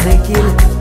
tranquila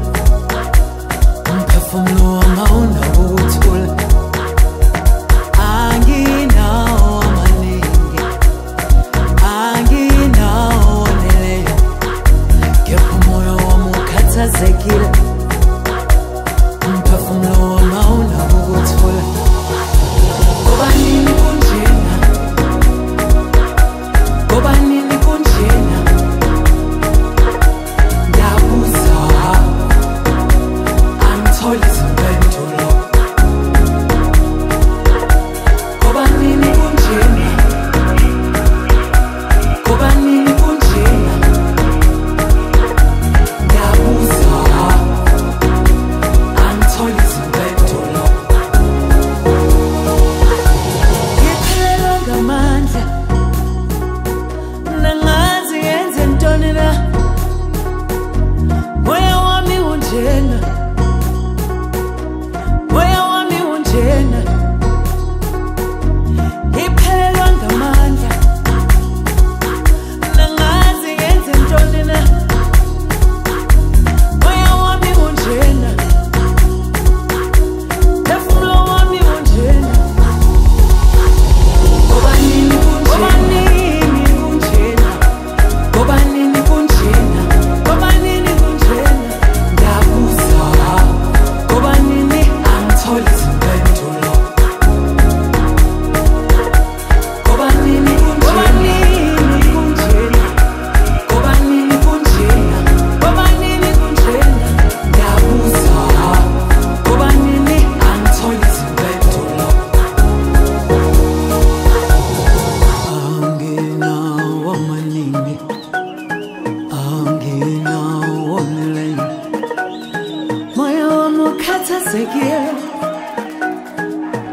ukhathazekile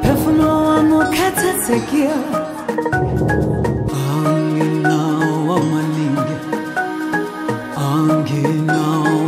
phefumlo wami ukhathazekile anginawo amaningi anginawo